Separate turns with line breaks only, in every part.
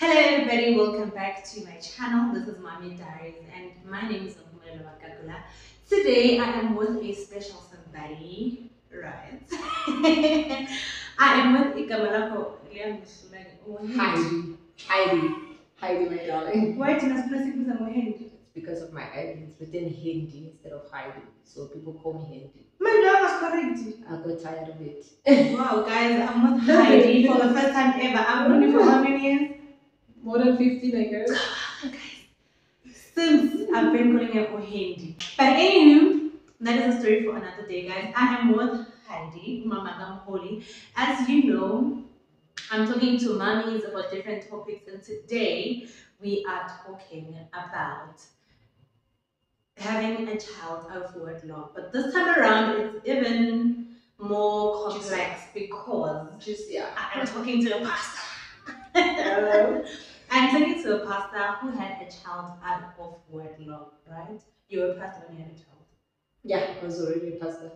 Hello everybody, welcome back to my channel. This is Mommy Diaries and my name is Nkumelo Wakagula. Today I am with a special somebody, right? I am with Ikamalako oh,
Heidi. Heidi. Heidi, my darling.
Why did I press it
It's because of my eyelids, but then Hindi instead of Heidi. So people call me Hindi.
My dog was correct.
I got tired of it.
wow, guys, I'm with Heidi for the first time ever. I've known you for how many years?
More than 15, I guess.
Since I've been calling her Hindi. But anywho, that is a story for another day, guys. I am with Heidi, my madam Holly. As you know, I'm talking to mummies about different topics, and today we are talking about having a child out of wedlock. But this time around, it's even more complex because
just yeah,
I'm talking to a pastor. I'm talking to a pastor who had a child out of wedlock, right? You were a pastor when you had a child.
Yeah, I was already a pastor.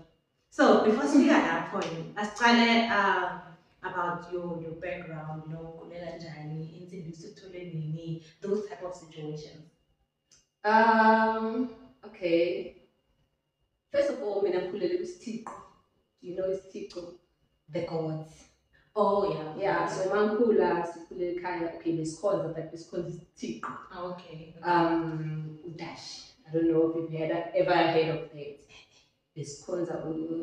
So before speaking at that point, let's try to um, about your your background, you know, kulela njani, introduced to nini, those type of situations.
Um. Okay. First of all, mina ngikhulele kusithixo. Do you know isithixo? The gods.
Oh yeah.
Yeah, so mangikhula sikhule ekhaya okay besikhonza but besikhonza isithixo.
Oh, okay.
Um udashi. I don't know if you've heard, ever heard of that. Besikhonza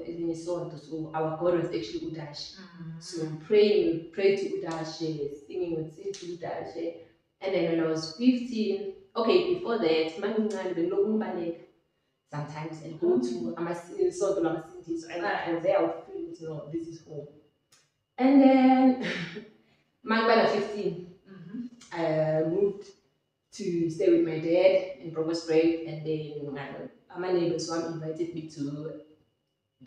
elinye isonto so our God was actually udashi.
Mm.
So praying, we prayed to udashi, singing with sing to udashi. And then when I was 15, okay, before that, mangincane bengilokhu ngibaleka sometimes and go to amasonto lamasindisi and there I would feel you know this is home. And then mangibala 15,
Mhm.
I moved to stay with my dad in Bronxgrave and then uh, my neighbors one invited me to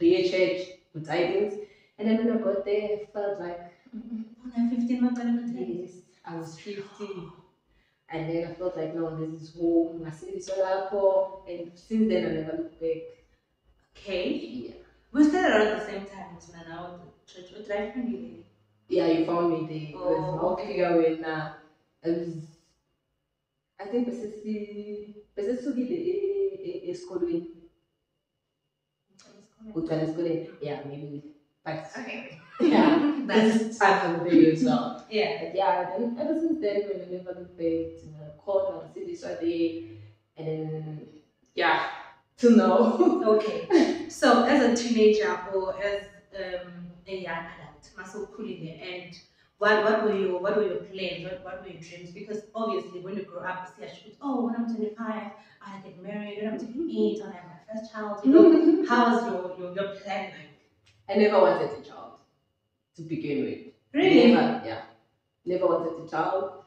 their church with tidings. And then when I got there, I felt like
Okay, 15 months old.
yes, I was 15. And then I felt like, no, this is home. I see this all And since then, I never looked back.
Okay.
Yeah.
We started around the same time as when I was at church. What did I find you there?
Yeah, you found me there.
Oh, okay.
when uh, I was, I think besesukile esikolweni kugcwala esikolweni yeah maybe but
Okay.
yeah
That's
time of the day as well
yeah.
but yeah then ever since then when I never looked back to the court or see this or there and then yeah till know.
Okay. So as a teenager or as um, a young adult, muscle cooling and what, what were your what were your plans? What, what were your dreams? Because obviously when you grow up, you see, oh, when I'm 25, I get married. When I'm 28, I have my first child. You know, how was your, your, your plan like?
I never wanted a child to begin with
Really?
Never, yeah. Never wanted a child.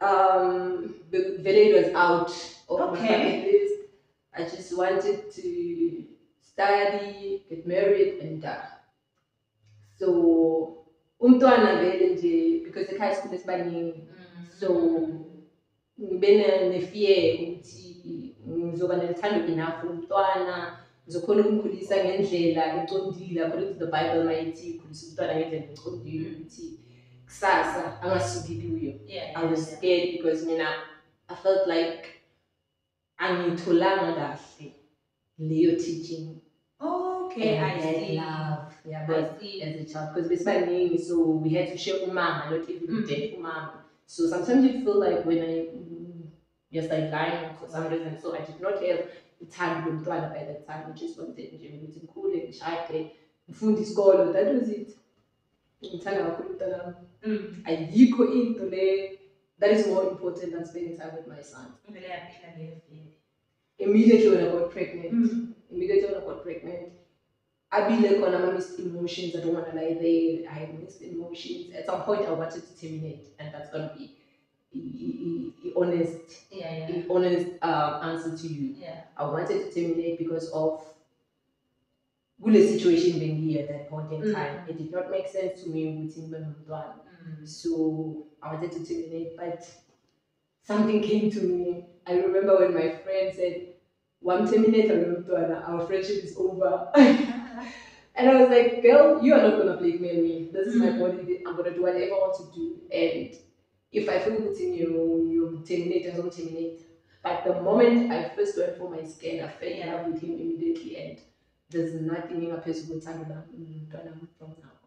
Um, the village was out of
Okay.
bucket list. I just wanted to study, get married, and die. So, umntwana vele nje because ekhaya sikhule sibaningi mm-hmm. so ngibe ne- ne-fear ukuthi ngizoba nelithando enough umntwana ngizokhona ukumkhulisa ngendlela econdile according to the bible mayithi khulisa umntwana ngendlela econdile mm-hmm. ukuthi kusasa angasuki kuyo. I was scared because mina i felt like angiyitholanga kahle leyo teaching
Okay,
and
I see.
love yeah,
I
but
see.
as a child because besibaningi so we had to share umama not even
Mm.
dead umama so sometimes you feel like when i mm, you're sidelined for some reason so i did not have uthando lomntwana by that time i just wanted nje ukuthi ngikhule ngishade ngifunde isikolo that was it ngithanda kakhulu umntanami
Mm.
ayikho into le that is more important than spending time with my son
Vele yaphila leyo vele.
immediately when i got pregnant
Mm.
immediately when I got pregnant, I be like khona I mixed emotions. I don't want to lie there. I mixed emotions. At some point, I wanted to terminate, and that's gonna be the honest,
Yeah, yeah.
honest um, answer to you.
Yeah.
I wanted to terminate because of kule situation bengiyi at that point in
Mm.
time. It did not make sense to me ukuthi ngibe nomntwana.
Mm.
So I wanted to terminate, but something came to me. I remember when my friend said, one terminator nomntwana, our friendship is over. and I was like, girl, you are not gonna blackmail me. This is my
Mm.
body. I'm gonna do whatever I want to do. And if I feel something, you terminate ukuthi ngiyo- ngiyomterminate ngizomterminate but the moment I first went for my scan I fell in love with him immediately and there's nothing in engaphezu kwethando lami umntwana wami from now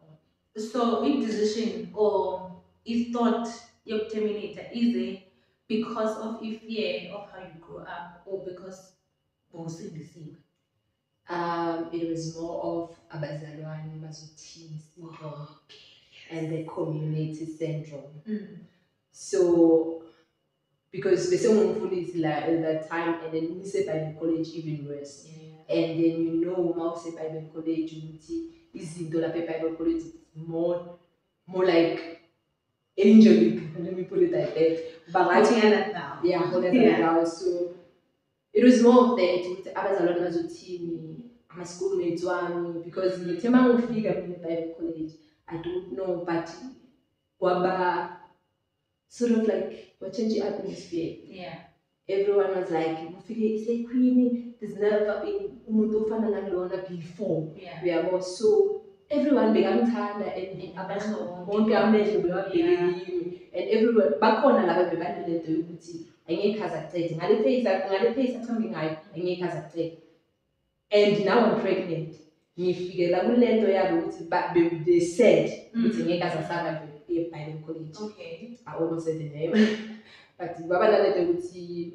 So, if decision or if thought is it because of a fear of how you grew up or because the same?
um, it was more of abazalwane bazothini syndrome and the community syndrome
Mm.
So, because the bese ngumfundisi la at that time and then ngise-bible college even worse
Yeah.
and then you know uma use-bible college ukuthi izinto lapha e-bible college it's more more like angelic let me put it like that
that down.
yeah
Yeah.
so it was more of that abazalwane bazothini ama-schoolmates wami because ngithe uma ngifika mina e-bible college i don't know but kwaba sort of like wachange i-atmosphere
Yeah.
everyone was like ufike isequeen there's never been umuntu ofana nalona before
Yeah.
uyabo so everyone bekangithanda and abantu bonke amehlo bewabheke kimi and everyone bakhona laba bebanalento yokuthi angeke aze acede ngale face ngale ngayo angeke aze acede and now I'm pregnant. Ngifikela kulento yabo ukuthi they- they said ukuthi ngeke aze asaba e-bible college.
Okay.
I almost said the name. but baba nalento ukuthi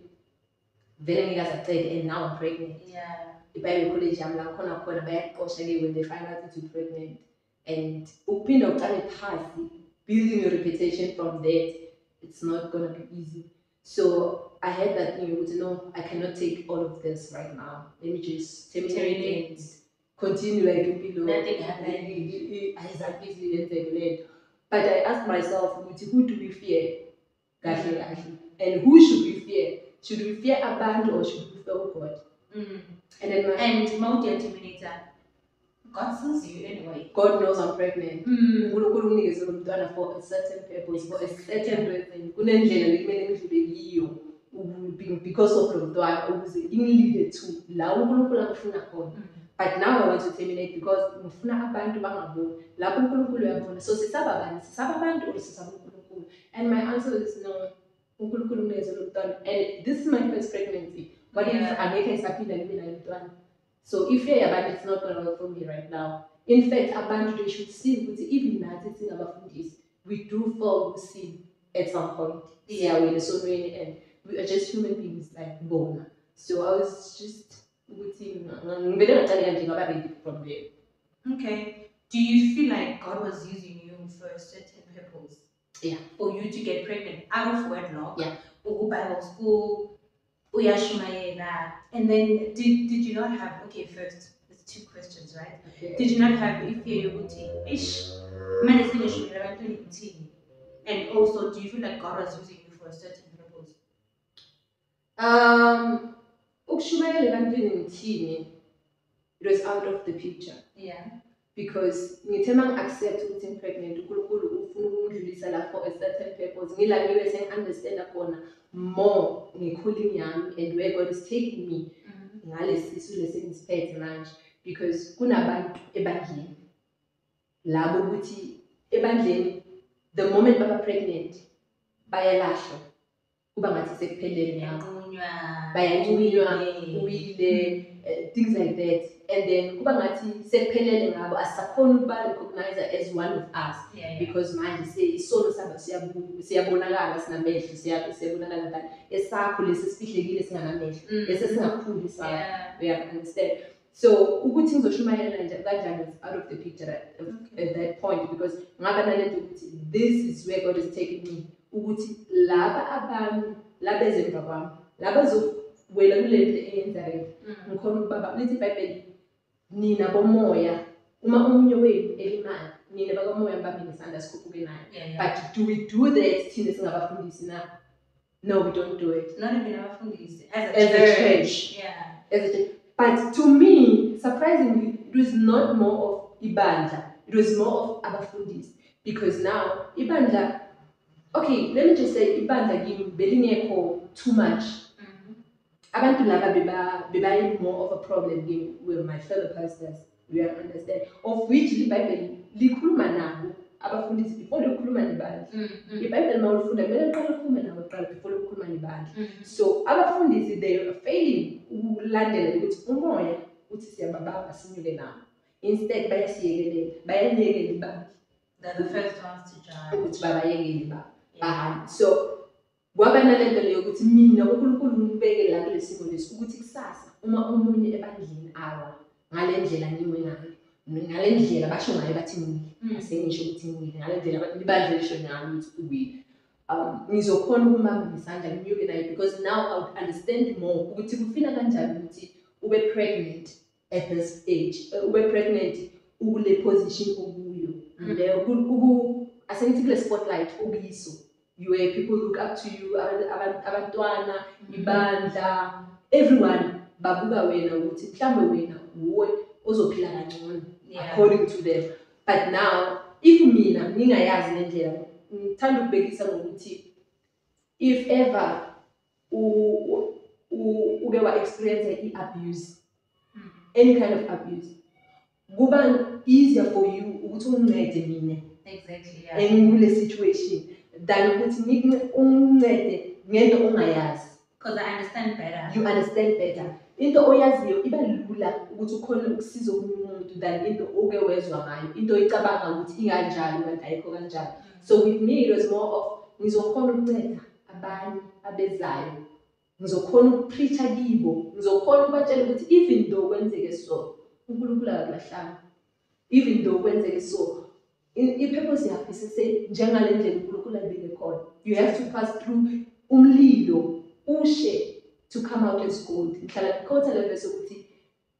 vele ngeke aze acede and now I'm pregnant.
Yeah.
I-bible college yami la khona khona bayakuxosha-ke when they find out that you're pregnant. And ukuphinda uqale phasi building your reputation from that it's not gonna be easy. So i had that thing ukuthi no i cannot take all of this right now. Let me just Terminate. and continue like impilo.
Nothing happened.
but i asked myself who do we fear? And who should we fear? Should we fear abantu or should we fear god
Mm.
and then my
And Mount Terminator, God sees you anyway.
God knows I'm pregnant. Unkulunkulu unikeze lo mntwana for a certain purpose for a certain reason kunendlela lekumele ngidlule kiyo. Because of lo mntwana ukuze ingilide to la unkulunkulu angifuna khona.
Mm.
but now i want to terminate because ngifuna abantu bangaboni. Lapho unkulunkulu uyabona. So sisaba bani? Sisaba abantu or sisaba unkulunkulu? And my answer is no. Unkulunkulu mntwana. And this is my first pregnancy what if I make
Yeah.
angeke ngisaphinda ngibe nayo mntwana so if fear yabantu it's not gonna work for me right now in fact abantu they should see ukuthi even nathi singabafundisi we do fall we sin at some point
Yeah.
siyawela esonweni and we are just human beings like bona so i was just ukuthi ngivele ngaqale kanje ngaba ready from there
Okay. Do you feel like God was using you for a certain purpose?
Yeah.
For you to get pregnant out of wedlock?
Yeah.
Or Bible school? And then did, did you not have okay first there's two questions, right? Did you not have if you ish and also do you feel like God was using you for a certain purpose?
um ukushumayela ebantwini ngithini it was out of the picture
Yeah.
Because ngithe uma ngi-accept ukuthi ngi-pregnant. unkulunkulu ufuna ukungidlulisa la for a certain purpose. Ngila ngibe sengi-understanda khona more nge-calling yami and where god is taking me
Mm.
ngalesi sisu lesi engisiphethe manje. Because kunabantu ebandleni labo ukuthi ebandleni the moment baba pregnant bayalahlwa kuba ngathi sekuphelele ngabo bayancunywa uwile uh, things like that and then kuba ngathi sekuphelele ngabo asisakhona ukuba recognize as one of us
Yeah. yeah.
because manje isono sabo siyabonakala sinamehlo siya- siyabonakala but esakho lesi sifihlekile singanamehlo
Mm.
esesingaphundi sakho
Yeah.
we understand so ukuthi ngizoshumayela kanjani was out of the picture at,
Okay.
at that point because ngaba nalento ukuthi this is where god is taking me ukuthi laba abantu laba ezemva kwami laba ezowela kule nto eyenzakele
Mm.
ngikhona ukubaba lithi ibhayibheli nina bomoya uma omunye wenu elimali nina bakamoya mbambe ngesandla sikhuphuke nayo but do we do that thina singabafundisi na no we don't do it
not even abafundisi as a
As a
church. Yeah.
as a church. But to me, surprisingly, it was not more of Ibandla. It was more of Abafundis. Because now, Ibandla, okay, let me just say, Ibandla give Belingeko too much. Abantu laba beba more of a problem game with my fellow pastors. We understand. Of which the Bible likhuluma nabo abafundisi before lokukhuluma nebandla
Mm, mm,
ibhayibheli uma ulifunda kumele liqale ukhulume nawe kuqala before lokukhuluma nebandla
mm.
so abafundisi they are failing ukulandela ukuthi umoya uthi siyababamba sinyuke nawo instead bayasiyekelela bayaliyekela ibandla
They're the first ones to judge.
ukuthi babayekele ba
Yeah.
so kwaba nalento leyo ukuthi mina unkulunkulu ngibeke la kule simo lesi ukuthi kusasa uma omunye ebandleni awa ngale ndlela ngiwe ngayo ngale ndlela basho ngayo bathi ngwile
Mm.
asengisho ukuthi ngwile ngale ndlela ba- ibandla lisho ngayo ukuthi uwile um ngizokhona ukumbamba ngesandla nginyuke naye because now i would understand more ukuthi kufina kanjani ukuthi ube pregnant at this age uh, ube pregnant ukule position okuyo
Mm.
leyo ku- uku- asengithi kule spotlight okuyiso you where people look up to you abantwana ibandla everyone babuka wena ukuthi mhlawumbe wena wuwe ozophila kangcono according to them but now if mina ngingayazi le ndlela ngithanda ukubhekisa ngokuthi if ever uke wa-experience i-abuse
Mm.
any kind of abuse kuba easier for you ukuthi ungincede mina
Exactly, yeah.
engikule situation than ukuthi ngikunce- ungincede ngento ongayazi.
Because I understand better.
you understand better. Into oyaziyo iba lula ukuthi ukhone ukusiza omunye umuntu than into oke wezwa ngayo. Into oyicabanga ukuthi inganjalo kanti ayikho kanjalo so with me it was more of ngizokhona ukunceda abanye abezayo. Ngizokhona ukupreacha kibo. Ngizokhona ukubatshela ukuthi even though kwenzeke so unkulunkulu akakulahlanga even though kwenzeke so i- i-purpose yakho isise njengale ndlela unkulunkulu abeke khona you have to pass through umlilo ushe to come out as gold. Ngihlala ngikhotha le verse ukuthi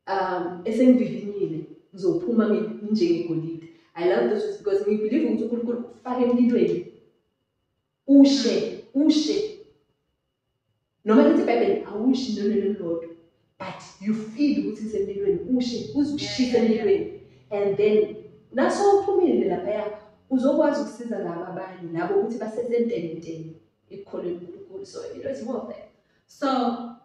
um esengivivinyile ngizophuma ngi- nginjengegolide i love those words because ngibelieve ukuthi unkulunkulu ufake emlilweni. Ushe ushe. Noma lithi ibhayibheli awushi nonelo lodwa but you feel ukuthi isemlilweni ushe uzikushisa
Yeah, yeah, yeah.
emlilweni. And then naso uphumile laphaya uzokwazi ukusiza labo abanye nabo ukuthi basesentenentene ekukholweni unkulunkulu so it was more of that
So,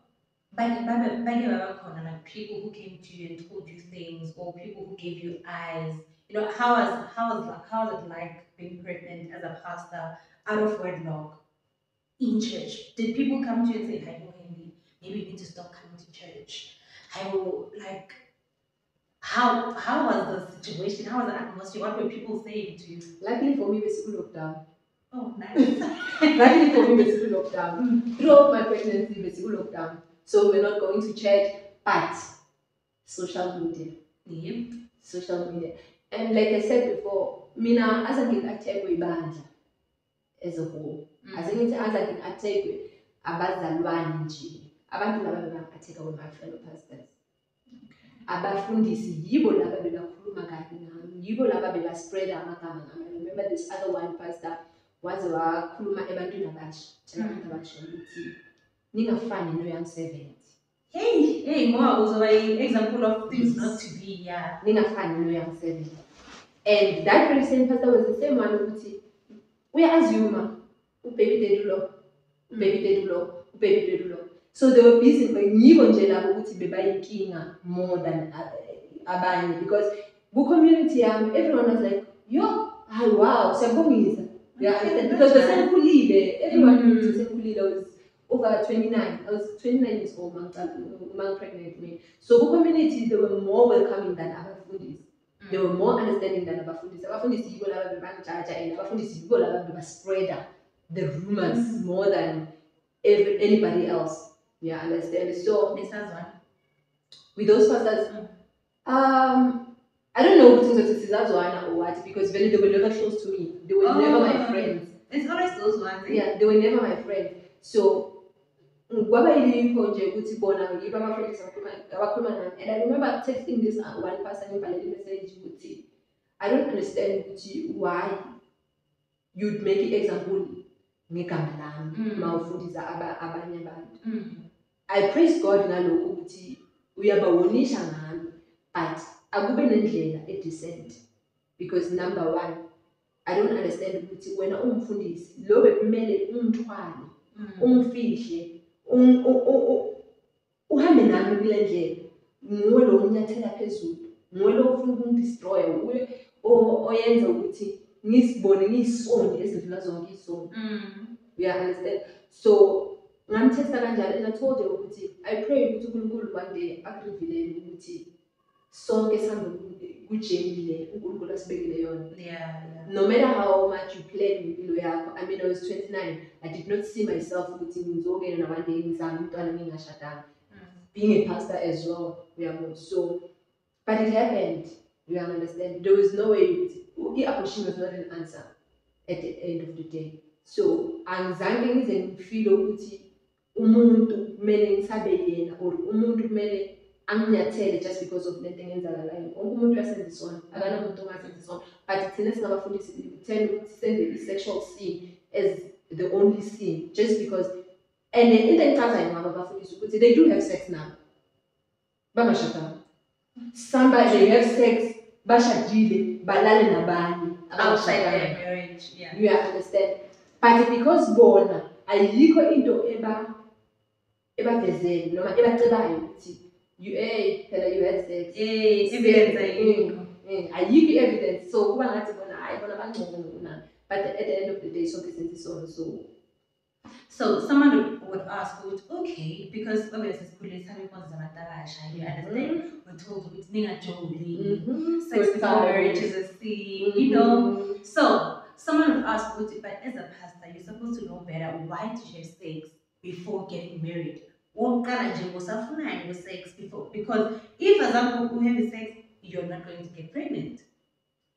back in corner, like people who came to you and told you things, or people who gave you eyes. You know, how was how was like how was it like being pregnant as a pastor out of wedlock in church? Did people come to you and say, "Hi, Henry, maybe you need to stop coming to church"? I will like. How how was the situation? How was the atmosphere? What were people saying to you?
luckily for me besiku lockdown
Oh, nice.
luckily for me besiku lockdown throughout my pregnancy besiku lockdown so we're not going to church but social media
yeah.
social media. And like I said before, mina azange athekwe ibandla as a whole.
Mm.
Azingithi azange athekwe abazalwane nje. Abantu laba beba-atheka with my fellow pastors. Abafundisi yibo laba bebakhuluma kabi ngami, yibo laba beba-spread amagama ngami. Remember this other one pastor waze wakhuluma ebantwini abasha, tshela abantu abasha ukuthi ningafani no-young servant.
Hey, hey, Moa was an example of things not to be. Yeah.
ningafani no-young seven and that very same pastor was the same one ukuthi uya-assume ubaby daddy lo ubaby daddy lo ubaby daddy lo so they were busy ngibo nje labo ukuthi bebayinkinga more than uh, abanye because ku-community yami everyone was like yo hayi wow siyabongisa because besengikhulile everyone
Mm.
mm. besengikhulile I was over 29 I was 29 years old mang pregnant me so ku-community they were more welcoming than abafundisi they were more understanding than abafundisi abafundisi yibo laba bebangijaja and abafundisi yibo laba bebaspreada the rumors
Mm.
more than every, anybody else yeah understand so
This has one.
with those pastors
Mm.
um I don't know ukuthi ngizothi sizazwana or what because vele they were never close to me they were never my
Oh.
friends
It's always those ones. eh?
yeah they were never my friends so kwaba yikho nje ukuthi bona yibo abafundisi abakhuluma- nami and I remember texting this uh, one person ngibhalele message ukuthi I don't understand ukuthi why you'd make i-example ngegama lami
Mm.
uma ufundisa aba- abanye abantu
Mm.
I praise God ngalokho ukuthi uyabawonisha ngami but akube nendlela edecent because number one I don't understand ukuthi wena ungumfundisi lo bekumele ungithwale
Mm.
ungifihle un- u- u- u- uhambe nami kule ndlela nguwe lo unyathela phezulu nguwe lo ufuna ukungidestroya nguwe oyenza ukuthi ngisibone ngiyisoni ezidlula zonke isoni
Mm.
uya understand so ngamthesta kanjalo and i told her ukuthi i pray ukuthi unkulunkulu one day akurevealele ukuthi sonke sihambe ku- kujeni le unkulunkulu asibekile yona.
Yeah, yeah.
no matter how much you plan impilo yakho i mean i was 29 i did not see myself ukuthi ngizongena one day ngizame umntwana ngingashadanga.
Mm.
being a pastor as well uyabo. So but it happened you understand? There was no way ukuthi i-abortion was not an answer at the end of the day. So angizange ngize ngifile ukuthi umuntu kumele ngisabe yena or umuntu kumele anginyathele just because of lento engenzakalayo wonke umuntu uyasenza isona akanamuntu ongasenza isona but thina singabafundisi thenda ukuthi senze i-sexual sin as the only sin just because and into engichazayo ngabo abafundisi ukuthi they do have sex now. Bangashadanga. Somebody they have sex bashadile balale nabanye. Abangashadanga. you understand? But because bona ayikho into eba ebavezele noma ebacebayo ukuthi you phela you had sex
evidence ayikho.
I-evidence so kuba ngathi bona hayi bona bangcono nami but at the end of the day sonke senze isona so
So someone would- ask, okay, because obviously sikhulile sami inkonzo zamadakasha, you understand? Mm-hmm. We're told ukuthi ningajoli,
Mhm.
sex before marriage is a sin, you know? Mm-hmm. So someone would ask, but as a pastor, you're supposed to know better why to have sex before getting married. Ngosafunayo ngo-sex before. Because if for example you have sex, you're not going to get pregnant.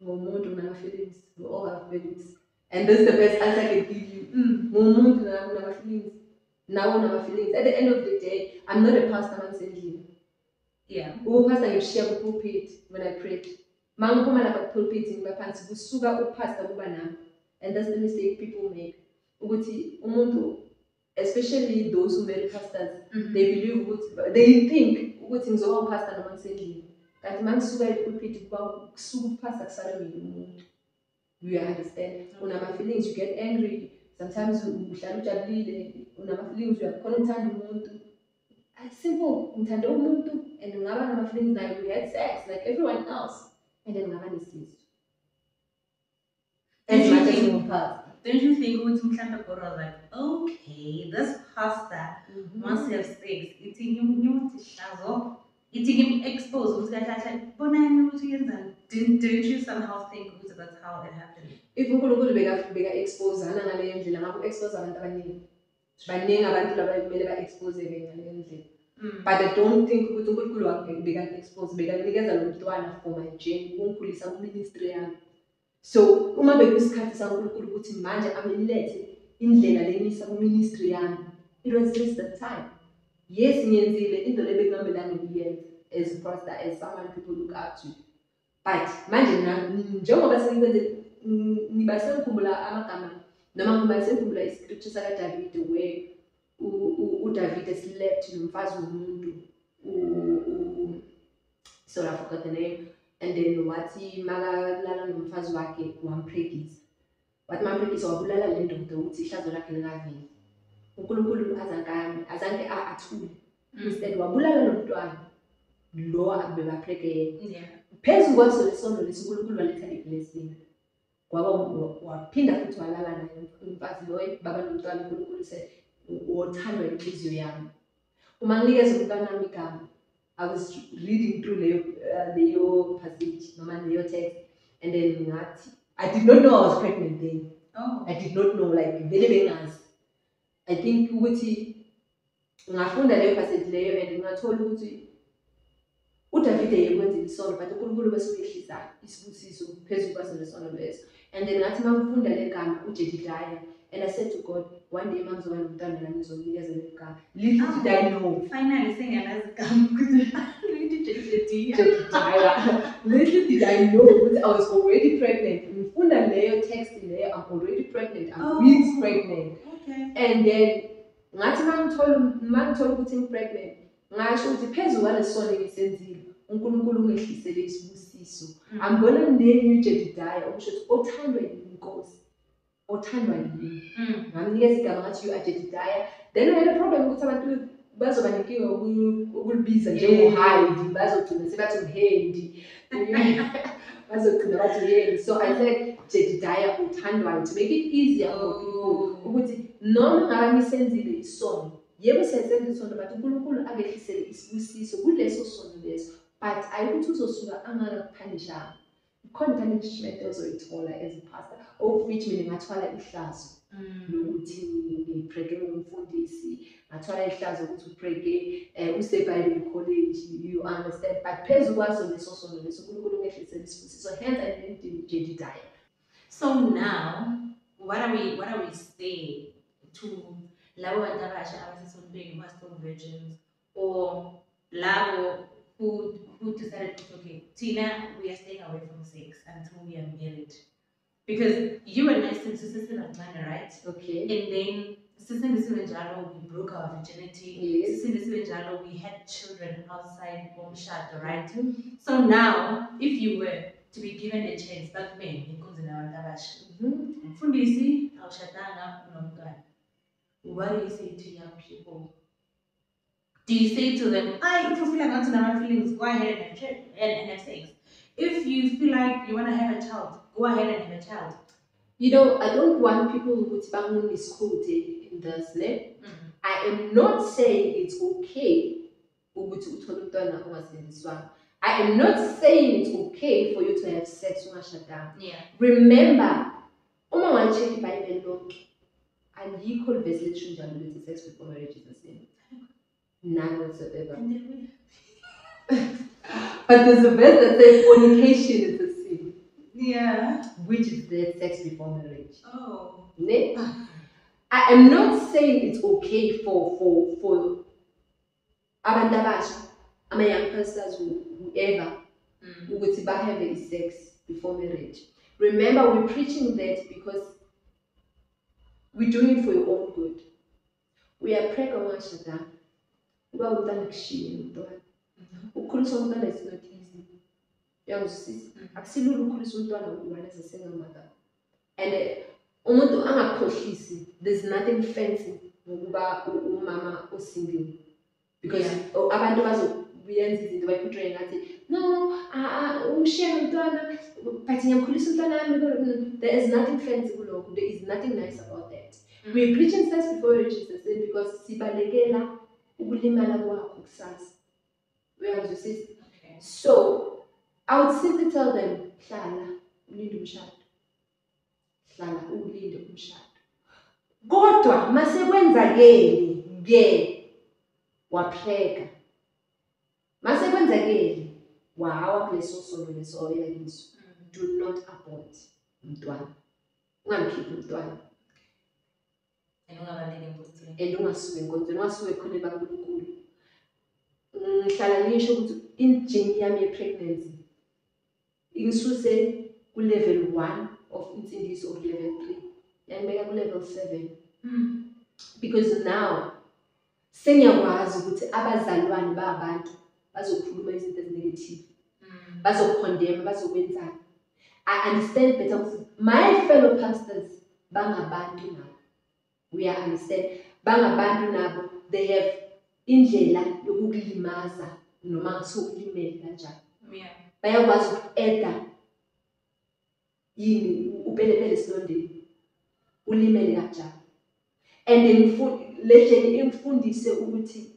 ngumuntu unama-feelings we all have feelings. And that's the best answer I can give you.
Mm.
ngumuntu nawe unama-feelings nawe unama-feelings at the end of the day i'm not a pastor mangisendlini
Yeah.
ubupasta ngikushiya ku-pulpit when i prayed ma ngiphuma lapha ku-pulpit ngiba phansi kusuka upasta kuba nami and that's the mistake people make. Ukuthi umuntu especially those who marry pastors
Mhm.
they believe what they think ukuthi ngizoba upasta noma ngisendlini kanti ma ngisuka epulpit kuba kusuka upasta kusale mina umuntu you understand? Unama-feelings you get angry. Sometimes uhlala ujabulile unama-feelings uyakhona uthanda umuntu Ah, simple ngithande umuntu and ngaba nama-feelings naye we had sex like everyone else and then ngaba nesizo as much as ngumphasa
Don't you think ukuthi mhlawumbe Goro was like, okay, this pastor once you have sex, ithi ngimuthi hlazo, ithi ngim-expose ukuthi kahle kahle bonani ukuthi uyenzani. Didn't don't you somehow think ukuthi that's how it happened?
if unkulunkulu beka- beka-expozana ngaleyo ndlela ngabe u-expose abantu abaningi baningi abantu laba kumele ba-expose-ke ngaleyo ndlela
Mm.
but i don't think ukuthi unkulunkulu wakhe bekan-expose bekanikeza lo mntwana for my journey kungikhulisa kuministry yami so uma bekuyisikhathi sankulunkulu ukuthi manje amilethe indlela lengisa kuministry yami. It was just the time. Yes ngiyenzile into le bekungambelani ukuyenza as a pastor as someone people look up to. But manje na- njengoba sengikwenze ngiba sengikhumbula amagama noma ngiba sengikhumbula iscripture sakadavide where u- u- uDavid slept nomfazi womuntu u- u- sorry I forgot the name. And then wathi makalala nomfazi wakhe wampregisa wathi mampregisa wabulala le ndoda ukuthi ihlazo lakhe lingaveli. Unkulunkulu azange azanke a- athule.
Mm.
instead wabulala lo mntwana lo
Yeah.
phezu kwaso lesono lesi unkulunkulu waletha iblessing. Kwaba wa- waphinda futhi walala naye umfazi loyo baba nomntwana. Unkulunkulu se wothandwa inhliziyo yami. Uma nginikeza umntwana wami igama i was reading through leyo uh, leyo passage noma leyo text and then ngathi i did not know i was pregnant then.
Oh.
i did not know like vele bengazi i think ukuthi ngafunda leyo passage leyo and ngathola ukuthi udavide yekwenzela isono but unkulunkulu bese uyehlisa isibusiso phezu kwaso lesono leso. And then ngathi uma ngifunda le gama ujedidiah and i said to god one day uma ngizoba nomntwana nami gama little did i know
Finally sengiyalazi igama ukuthi.
Jedidiah. little did i know ukuthi i was already pregnant ngifunda leyo text leyo i'm already pregnant i'm
Oh.
weeks pregnant
Okay.
and then ngathi mangithola mangithola ukuthi ngipregnant ngasho ukuthi phezu kwalesono engisenzile unkulunkulu ungehlisele isibusiso
Mm.
angibona name ujedidiah okusho ukuthi othandwa yinkosi othandwa yini?
Mm.
ngamnikeza igama ngathi you are jedidiah then i had a problem ukuthi abantu bazoba nenkinga uku- ukulibiza njengohayidi bazogcina sebathi uhendi bazogcina bathi uhendi so i said jedidiah uthandwayo to make it easier for people ukuthi noma ngabe nisenzile isono yebo siyasenza isono but unkulunkulu akehlisele isibusiso kuleso sono leso. But ayikuthi uzosuka angakaphanishanga i-contentment ozoyithola as a pastor of which mina ngathwala ihlazo lokuthi ngipreke ngumfundisi ngathwala ihlazo ukuthi upreke um use-bible college you understand but phezu kwaso leso sono leso unkulunkulu ngehlisele isibusiso hence i named jedidiah
So now, what are we what are we saying to labo bantu abasha abasesontweni still virgins or labo who decided to okay, Tina, we are staying away from sex until we are married. Because you and I since sister Atlanta, right?
okay
And then Sister Njalo, we broke our virginity.
yes
Sister Njalo, we had children outside Omshado, right? So now, if you were to be given a chance back then, inkunzi
Mhm.
mfundisi awushadanga unomntwana what do you say to young people do you say to them i if you feel like not to my feelings go ahead and have, and, and have sex if you feel like you want to have a child go ahead and have a child
you know i don't want people ukuthi bangimisquote in this ne mm-hmm. I am not saying it's okay ukuthi uthole umntwana ungasebenziswanga. I am not saying it's okay for you to have sex ungashadanga.
yeah
Remember, uma ungacheck iBhayibheli lonke, alikho livesi elisho njalo lithi sex before marriage is a sin. None whatsoever. But there's a verse that says fornication is a sin,
yeah
which is the sex before marriage.
oh
Ne? I am not saying it's okay for for for abantu abasha, ama young pastors, who- whoever,
mm.
ukuthi bahave sex before marriage. Remember, we're preaching that because we're doing it for your own good. We are praying ungashadanga. Kushiye umntwana. Ukukhulisa umntwana is not easy. Uyangizwisisa? Akusilula ukukhulisa umntwana uyi-one as a single mother. And umuntu angakhohlisi, there's nothing fancy ngokuba umama osingle. Because abantu bazoyenza izinto bayiphuthwe ngathi no umshiye umntwana but ngiyamkhulisa umntwana wami there is nothing fancy kulokho there is nothing nice about that
Mm.
we're preaching sex before marriage is the same because sibalekela ukulimala kwakho kusasa uyangizwisisa
okay.
So i would simply tell them hlala ulinde umshado. Hlala ulinde umshado. Kodwa masekwenzakele ke wapheka. Mase kwenzekile wawa kuleso sono leso oya kiso.
Mm.
do not abort umntwana. Ungamkhiphi umntwana.
And ungabaleki emphakathini
and ungasuki enkonzweni ungasuke khona ekankulunkulu ngihlala ngisho ukuthi injini yami ye-pregnancy ingisuse ku-level one of insindiso of level three. Yangibeka ku-level seven.
Mm.
because now sengiyakwazi ukuthi abazalwane babantu bazokhuluma izinto ezinegative
Mm.
bazokhondema bazokwenzani i understand better. Ukuthi my fellow pastors bangabantu nabo uya-understand bangabantu nabo they have indlela yokukulimaza noma ngisuke ulimele kanjani.
Yeah.
Bayakwazi uku-eda yini? Upelepele esilondeni ulimele kanjani. And ngifu- le jeni ingifundise ukuthi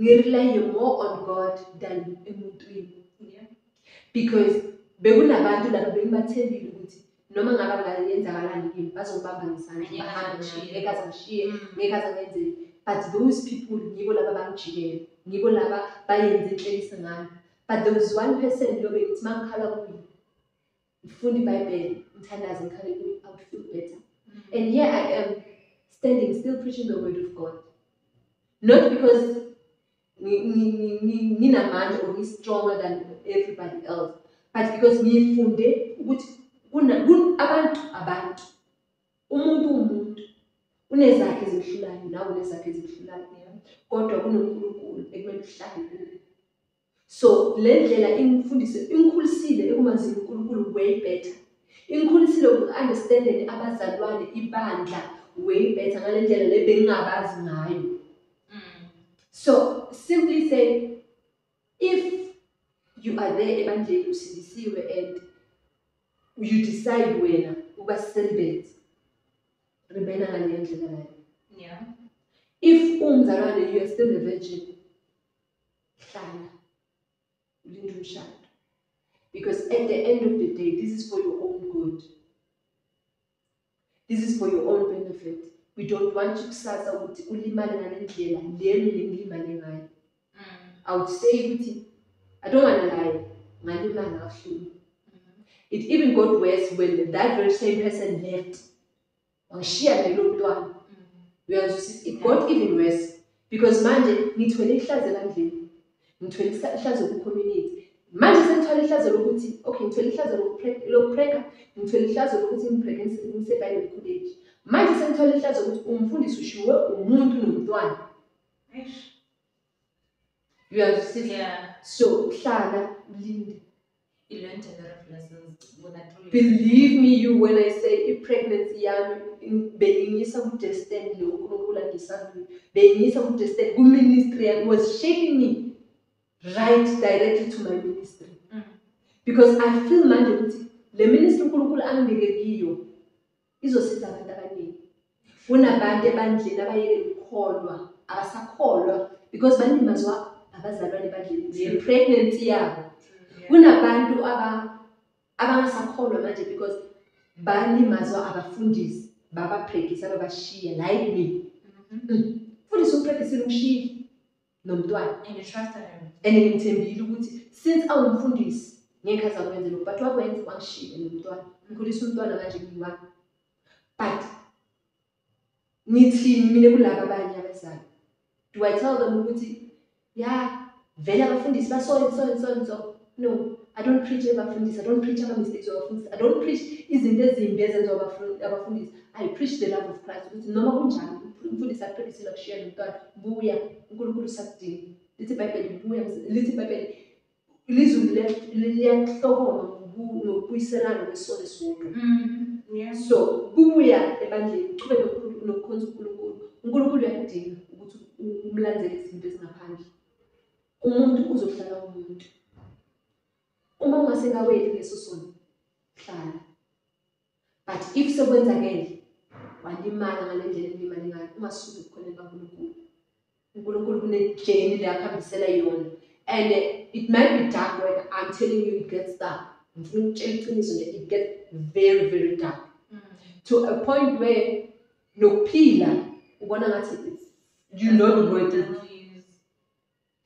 ngirelaye more on god than emuntwini
yeah.
Because bekunabantu laba bengibathembile ukuthi noma ngabe ngayenzakalani kimi bazongibamba ngesandla bahambe
azangishiye.
ngeke aze angishiye
Mm.
ngeke aze angenzeni but those people yibo laba bangijikela yibo laba bayenze inhlekisa ngami but there was one person lo bengithi uma ngikhala kuye ngifunda ibhayibheli ngithandaze ngikhale kuye i would feel better
Mm.
and here I am standing, still preaching the word of God. Not because ngi- ngi- ngi- ngi- nginamandla or ngi-stronger than everybody else, but because ngifunde ukuthi kuna- kun- abantu abantu. Umuntu umuntu unezakhe ezimhlulayo nawe unezakhe ezimhlulayo. Kodwa kunoNkulunkulu ekumele uhlale kuye. So le ndlela ingifundise ingikhulisile ekumazini uNkulunkulu way better. Ingikhulisile uku-understandeni abazalwane ibandla way better ngale ndlela le bengingabazi ngayo.
Mm.
So simply say, if you are there ebandleni usindisiwe and you decide wena ukuba celibate, remain ngaleyo ndlela leyo.
Yeah.
If umzalwane you are still a virgin, hlala ulinde umshado. Because at the end of the day, this is for your own good. This is for your own benefit. We don't want you kusasa ukuthi ulimale ngale ndlela lemi nengilimale ngayo.
Mm.
I would say ukuthi I don't want to lie, ngalimala kabuhlungu. It even got worse when that very same person left. Wangishiya nelo mntwana. Uyazwisisa it got even worse because manje ngithwele ihlazo ebandleni ngithwele ihlazo ku-community manje sengithwele ihlazo lokuthi okay ngithwele ihlazo lokupre- lokupreka ngithwele ihlazo lokuthi ngipreke ngise- ngisebible college manje sengithwele ihlazo ukuthi umfundisi ushiwe umuntu nomntwana
Eish.
uyazwisisa
Yeah.
so hlala ulinde
You learned a lot of lessons with that trip.
believe me you when i say i-pregnancy yami in- beyingisa kudestiny unkulunkulu angisaziyo beyingisa kudestiny kuministry yami was shaping me right directly to my ministry
Mm.
because i feel manje ukuthi le ministry unkulunkulu angibeke kiyo izosiza abantu abaningi kunabantu ebandleni abayeke ukukholwa abasakholwa because balimazwa abazalwane ebandleni nge-pregnancy yabo. Kunabantu aba abangasakholwa manje because balimazwa abafundisi babaprekisa babashiya like me.
Mhm.
mfundisi umprekisile umshiye nomntwana.
And you trusted him.
and ngimthembile ukuthi since awumfundisi ngeke aze akwenze lokhu but wakwenza wangishiya nomntwana. Ngikhulisa umntwana manje ngiyiwami but ngithini mina kulaba abanye abezayo do i tell them ukuthi ya vele abafundisi baso no i don't preach abafundisi i don't preach ama-mistakes wabafundisi i don't preach izinto ezimbi ezenziwa abafu- abafundisi. I preach the love of christ ukuthi noma kunjani umfundisi akuprekisile kushiya nomntwana buya unkulunkulu usakudinga lithi ibhayibheli buya lithi ibhayibheli ilizulu liya- liyahlokoma kwesono esodwa
Mhm. Yeah.
so buya ebandleni nokukhulu- nokukhonza unkulunkulu. Unkulunkulu uyakudinga ukuthi u- umlandzele izinto ezingaphandle. Umuntu uzohlala umuntu uma ungasengaweli leso sono hlala but if sekwenzakele walimala ngale ndlela elimale ngayo ungasuke ekukhoneni kankulunkulu unkulunkulu kunejeni le akuhambisela yona. And it might be dark when i'm telling you it gets dark. Ngifuna ukutshela iqiniso nje it gets very very dark.
Mm.
to a point where nokuphila ubona ngathi you it.
No use.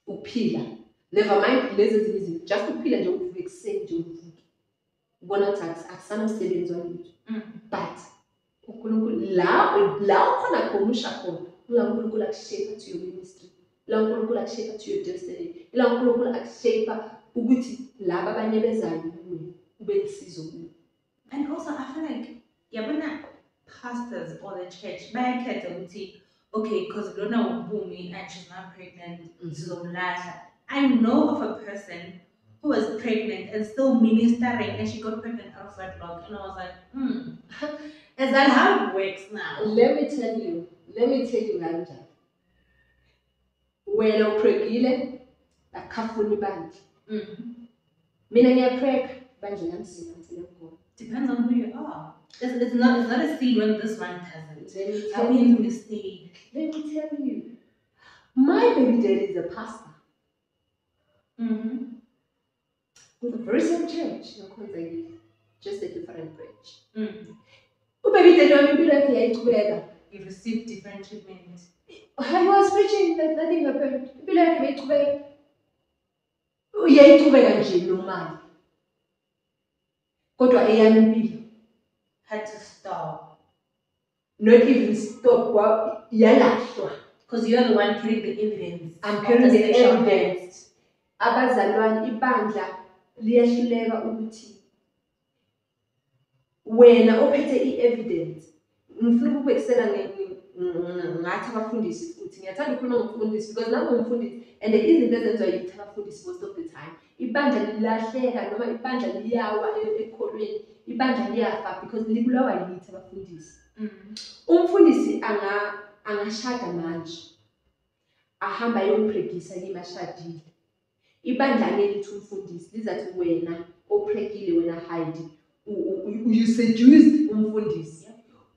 ukuphila never mind lezi ezinye izinto just ukuphila nje uvuke ekuseni nje uvuke ubona ukuthi akus- akusanamsebenzi walutho
Mm.
but unkulunkulu la la ukhona khona usha khona ula unkulunkulu akushape to your ministry la unkulunkulu akushape to your destiny ila unkulunkulu akushape ukuthi laba abanye bezayo kuwe ube lisizo kuwe
And also, I feel like, yeah, pastors or the church, bayakhetha ukuthi, okay, because Lona Wubumi and she's not pregnant,
Mhm.
sizomlahla. I know of a person who was pregnant and still ministering and she got pregnant out of wedlock. And I was like, hmm, is that how it works now?
Let me tell you, let me tell you kanjani. Wena upregile akhafuna ibandla.
Mm.
Mina ngiyaprega ibandla yamsina ngithele khona.
Depends on who you are. It's, it's not it's not a seed when this one doesn't.
Let me
That
tell
means
you,
mistake.
let me tell you. My baby daddy is a pastor
Mm-hmm.
A very same church nakhonza just a different branch.
Mm.
Wami impilo yakhe yayichubeka.
You received different treatment.
I was preaching that nothing happened. Impilo yakhe beyichubeka. Yayichubeka nje normal. Kodwa eyami impilo
Had to stop.
not even stop yalahlwa
Because you're the one carrying the evidence.
I'm carrying the evidence. abazalwane ibandla liyahluleka ukuthi wena ophethe i-evidence ngifuna ukubekisela nge- ng- ngathi abafundisi futhi. Ngiyathanda ukukhuluma ngomfundisi because nami ngumfundisi and izinto ezenziwa yithi abafundisi most of the time. Ibandla lilahleka noma ibandla liyawa e- ekholweni ibandla liyafa because libulawa yithi abafundisi.
Mm.
umfundisi anga angashada manje ahamba ayongipregisa kimi ashadile. Ibandla ngelithi umfundisi lizathi wena opregile wena Heidi u- u- u- you seduced umfundisi.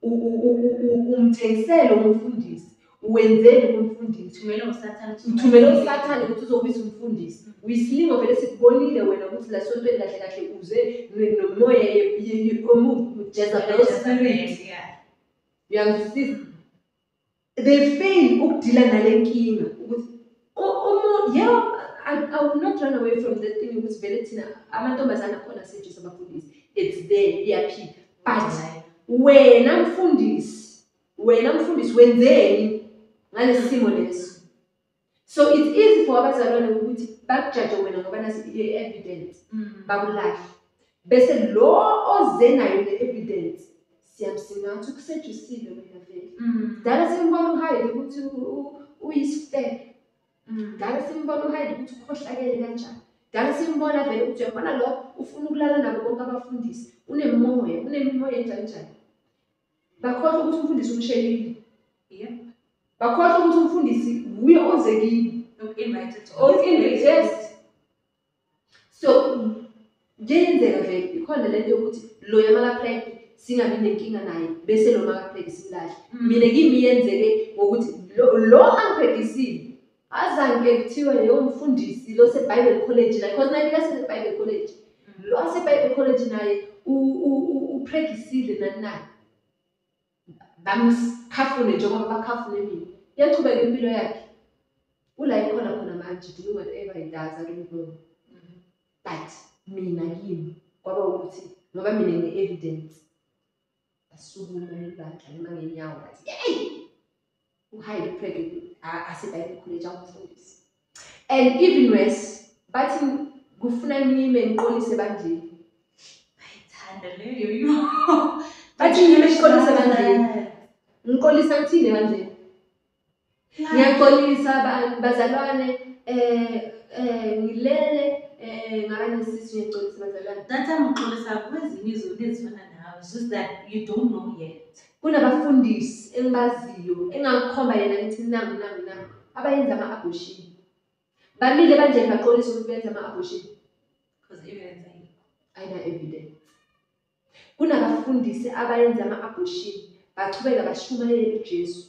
Umthengisele umfundisi. Wenzele umfundisi?
Uthumele usathane ukuthi
uthumele usathane ukuthi uzobisa umfundisi. Uyisilingo vele sikubonile wena ukuthi la sontweni kahle kahle uze no- nomoya ye- ye- ye- omubi Jezebel spirit.
Yeah.
uyangizwisisa they fail ukudila nale nkinga ukuthi yebo I, I will not run away from the thing ukuthi vele thina amantombazane akhona asetshisa abafundisi it's there iyaphila but wena mfundisi wena mfundisi wenzeni ngalesi simo leso. So it's easy for abazalwane ukuthi bakujaje wena ngoba nasi i-evidence
Mm.
bakulahle. Bese lo oze nayo le-evidence siyamsingatha ukusetshusile wena vele. Dala simbona uhayile ukuthi u- u- uyisifebe. Dala simbona uhayile ukuthi ukhohlakele kanjani dala simbona vele ukuthi uyabona lo ufuna ukulala nabo bonke abafundisi unemoya unemimoya enjani njani bakhohlwa ukuthi umfundisi umshelile
Yep.
bakhohlwa ukuthi umfundisi wuye oze kibo
Look, invited to
Oh,
us.
in yes. So kuyenzeka vele ikhona lento yokuthi lo yamakapreg singabi nenkinga naye bese lo makapreg simlahle.
Mm.
Mina kimi yenzeke ngokuthi lo, angipregisile azange kuthiwe leyo mfundisi loseBhayibhele college la because kase bible college. Lo aseBhayibhele college naye uprekisile nani naye bamkhafune njengoba bakhafune mina. Yachubeka impilo yakhe. Ula ikhona khona manje doing whatever he does I don't know. But mina kimi kwaba ukuthi ngoba mina ngine evidence asukuma ibandla noma ngenyawo athi hey! uhide pregnant asidayini ukhuletsha kumfundisi and even worse bathi kufuna ngime ngiqolise banjeni
bayithanda leyo you know
bathi ngime ngiqolise banjeni ngiqolisa ngithini banjeni ngiyaxolisa bazalwane eh eh ngilele. Eh ngabanesisu ngiyaxolisa bazalwane
That time uxolisa kwezinye izulu ezifana nawe. It's just that you don't know yet.
kunabafundisi engibaziyo engakukhomba yena ngithi nangu nangu nangu abayenza ama-abortion. Bamile banje baxolisa ukuthi benza ama-abortion.
Because evidence ayikho.
ayina-evidence kunabafundisi abayenza ama-abortion bachubeka bashumayele ujesu.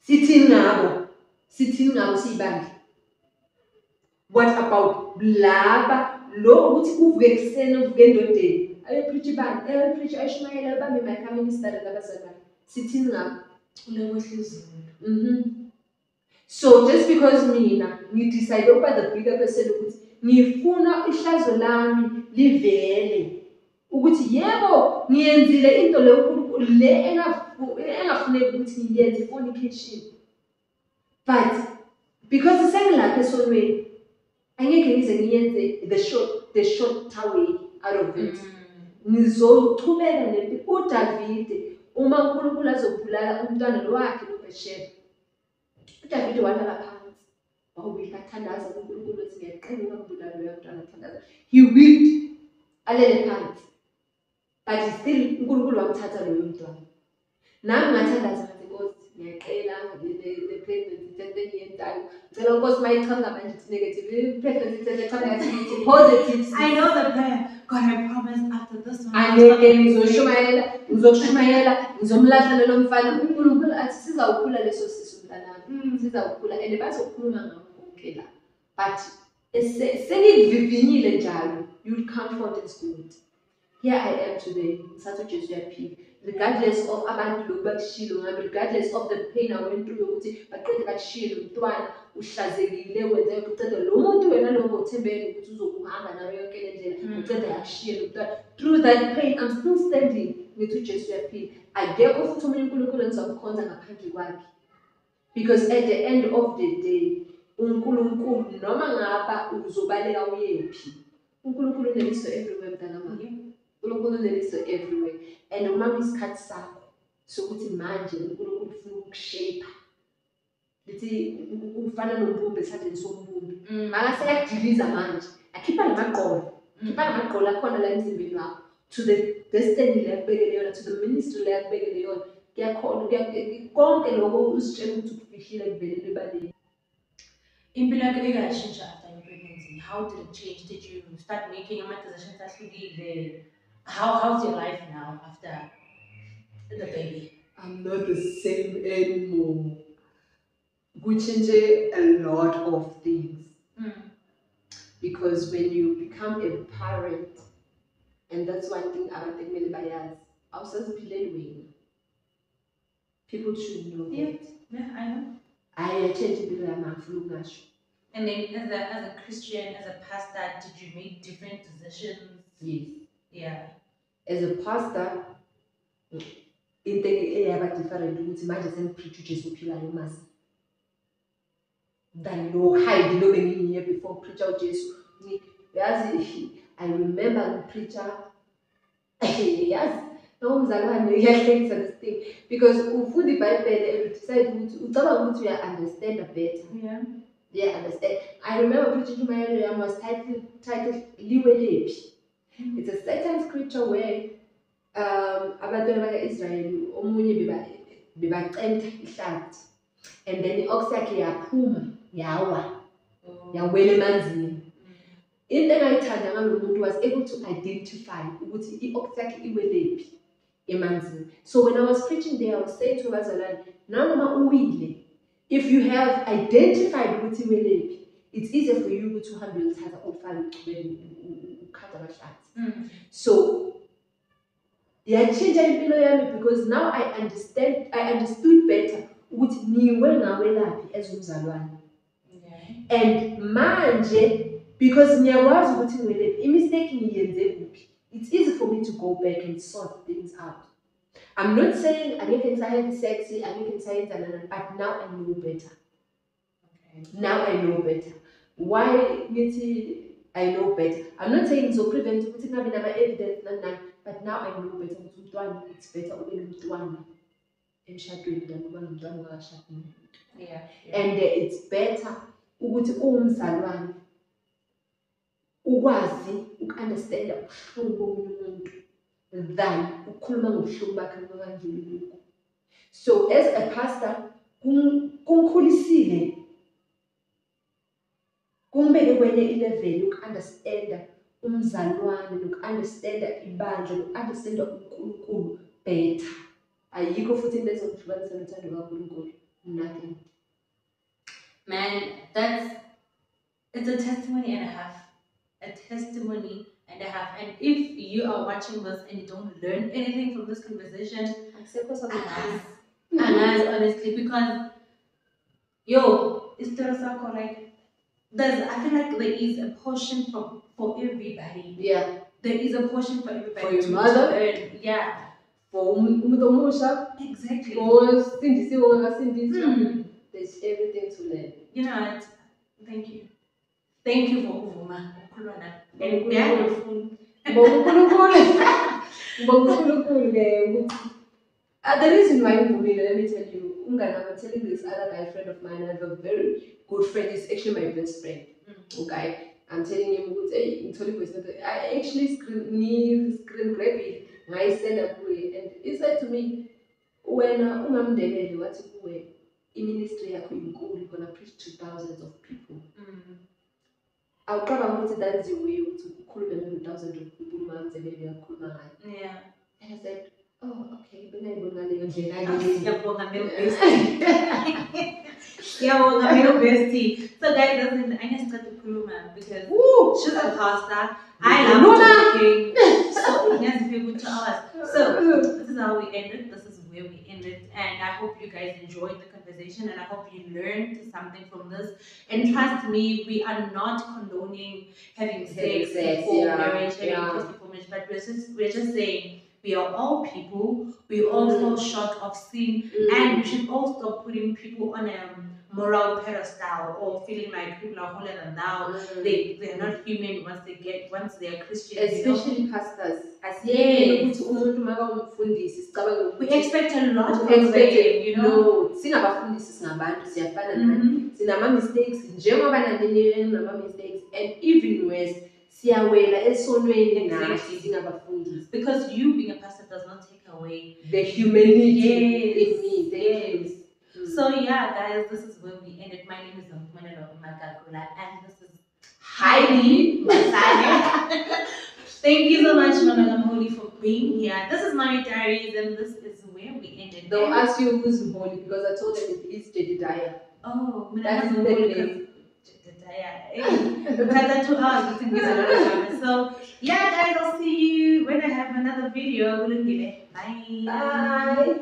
Sithini ngabo? Sithini ngabo? Siyibandla what about laba lo ukuthi uvuke ekuseni uvuke endodeni. Ayopreach ibani ayopreach ayishumayele abambe mayikhaministare labazalwane sithini ngabo
Ule kwehla izulu.
Mhm. So just because mina ngidecide ukuba the bigger person ukuthi ngifuna ihlazo lami livele. Ukuthi yebo ngiyenzile into le uNkulunkulu le engafu- engafuneki ukuthi ngiyenze fornication. But because sengilapha esonweni angeke ngize ngiyenze the short the short way out of it.
Mm.
ngizochubeka nempi udavide uma unkulunkulu azobulala umntwana lo wakhe nobhesheba udavide walala phansi. Wawika athandaza kunkulunkulu ukuthi ngiyaqina ukambulala loya mntwana athandaza he wept alele phansi. But still unkulunkulu wamthatha loyo mntwana. Nami ngathandaza ngiyaqela le-pregnancy test engiyenzayo ngicela nkosi uma ichaza manje ithi negative i-pregnancy test echaza ngathi positive
I know the prayer. God, I promise after this one.
angeke ngizoshumayela ngizokushumayela ngizomlahla lelo mfana unkulunkulu athi sizawukhula leso sisu mntanami
Mm.
sizawukhula and bazokhuluma ngakho-ke la but sengikuvivinyile njalo you'll come forth as good here i am today ngisathi ujesu uyaphila regardless of abantu bakushilo regardless of the pain i went through yokuthi baqede bakushilo umntwana uhlazekile wenze yonke ucede lo muntu wena lo ngothembele ukuthi uzokuhamba nawe yonke le ndlela
Mm.
ucede yakushiye lo mntwana. Through that pain i'm still standing ngithi ujesu uyaphila akekho futhi omunye unkulunkulu engizamkhonza ngaphandle kwakhe. Because at the end of the day unkulunkulu noma ngaba uzobaleka uyephi? Unkulunkulu uneliso everywhere mntanama uneliso everywhere. And uma kuyisikhathi sakho sokuthi manje unkulunkulu ufuna ukukushape. Lithi ufana nombumbi esandleni sombumbi
Mm.
makaseyakudiliza manje. Akhipha namagqolo khipha namagqolo akhona la emzimbeni wakho. To the destiny le akubekele yona to the ministry le akubekele yona kuyakhona kuya- konke lokho uzitshela ukuthi ukufihlile kuvelele ebaleni
impilo yakho ikashintsha after your pregnancy. How did it change? Did you start making ama-decisions ahlukile how how's your life now after the baby
I'm not the same anymore. Kutshintshe a lot of things
mm.
because when you become a parent, and that's one thing abantu kumele bayazi, awusaziphileli wena. People should know
Yeah.
that.
yeah i know
impilo yami angifuni ukungasho.
and then as a, as a christian as a pastor did you make different decisions
Yes.
Yeah
As a pastor, into eyaba eh, different ukuthi manje sengipreach uJesu ophilayo masi. Than lo hide lo bengiyiye before preacher uJesu. Ni- Yazi I remember preacher yazi nomzalwane uyahlekisa this thing because ufunda iBhayibheli and decide ukuthi ucabanga ukuthi uya understand better.
yeah
Yeah, understand. I remember preaching to my area was titled Liwelepi. It's a certain scripture where um abantwana baka-Israyeli omunye beba- bebacenta ihlathi and then i-ox yakhe yaphuma yawa
Oh.
yawela emanzini into engayithanda ngalo muntu was able to identify ukuthi i-ox yakhe iwelephi emanzini so when i was preaching there i was saying to abazalwane nanoma uwile if you have identified ukuthi iwelephi it's easier for you ukuthi uhambe uyolithatha ufake uchubeke ukhatha amahlathi
Mm.
so yatshintsha impilo yami because now i understand i understood better ukuthi niwe ngawelaphi as umzalwane
Yeah.
and manje because ngiyakwazi ukuthi ngiwelephi imistake ngiyenze kuphi it's easy for me to go back and sort things out i'm not saying angeke ngisayenza sexy angeke ngisayenza nanani but now i know better
Okay.
now i know better why ngithi i know better. I'm not saying ngizoprevent ukuthi kungabi nama-evidence nani nani but now i know better. Ukuthi umntwana it's better ube nomntwana emshadweni than ukuba nomntwana ungakashadi nomuntu
Yeah. yeah.
and uh, it's better ukuthi uwumzalwane ukwazi uku-understanda ubuhlungu bomunye umuntu than ukukhuluma ngobuhlungu bakhe lokhu. So as a pastor kung- kungikhulisile kungibeke kwenye ilevel yoku-understanda umzalwane noku-understanda ibandla noku-understanda unkulunkulu better ayikho futhi into ezongihlukanisa nothando kankulunkulu nothing
Man, that's it's a testimony and a half. A testimony and a half. And if you are watching this and you don't learn anything from this conversation,
akusekho
alas, alas, honestly, because yo, it's sakho like there's I feel like there is a portion for for everybody.
yeah
There is a portion for everybody
For your mother?
to learn. Yeah,
for umuntu umuntu omusha
exactly.
osindisiwe ongakasindiswa
Mm.
there's everything to learn
You know what? Thank you. Thank you for ukuvuma ukukhuluma nami. And
Unkulunkulu.
ngiyangifuna.
ngibonga unkulunkulu ngibonga unkulunkulu-ke ukuthi Uh, the reason why let me tell you, umngane wami, I'm telling this other guy, friend of mine, I have a very good friend, he's actually my best friend.
Mm.
Okay, I'm telling him ukuthi hey ngithole ivoice note I actually screen ni screen grabile ngayisenda kuye and he said to me wena ungamndebele wathi kuwe iministry yakho inkulu gonna preach to thousands of people
Mm.
awuqabanga ukuthi that is a way ukuthi ukhulume no-thousand of people uma ngizebele uyakhuluma ngayo
Yeah.
and I said oh okay bengayiboni ngaleyo ndlela
Ah,
ke
Siyabonga Mel Bestie. Siyabonga Mel Bestie. So guys, listen, I need to start ukukhuluma because
Woo!
she's a pastor. I love talking. So it has to be good to us. So this is how we ended. This is where we ended. And I hope you guys enjoyed the conversation and I hope you learned something from this. And trust me, we are not condoning having
Having
sex,
sex,
before
yeah,
marriage, having
yeah.
before marriage, but we're just we're just saying we are all people, we all
Mm.
fall short of sin,
Mm.
and we should all stop putting people on a moral pedestal or feeling like people are holier than thou.
Mm.
They they're not human once they get once they are know?
especially pastors
Yes.
makawumfundisi sicabange
We expect a lot from them, you know.
no singabafundisi singabantu siyafana nani
Mhm.
sinama-mistakes njengoba nanini nama-mistakes and even worse siyawela esonweni
Exactly.
nathi singabafundisi
Because you being a pastor does not take away.
the humanity
Yes,
in me thank
yes.
you Mm.
So yeah, guys, this is where we ended. My name is Manelo Magagula, and this is
Heindy.
Masane. Thank you so much, Mama Gamoli, for being here. This is Mommy Diaries, and this is where we ended.
they'll ask you who's holy because I told them it is Jedediah
Oh,
That's the
Mholi
name.
Two hours. So yeah, guys, I'll see you when I have another video. Bye.
bye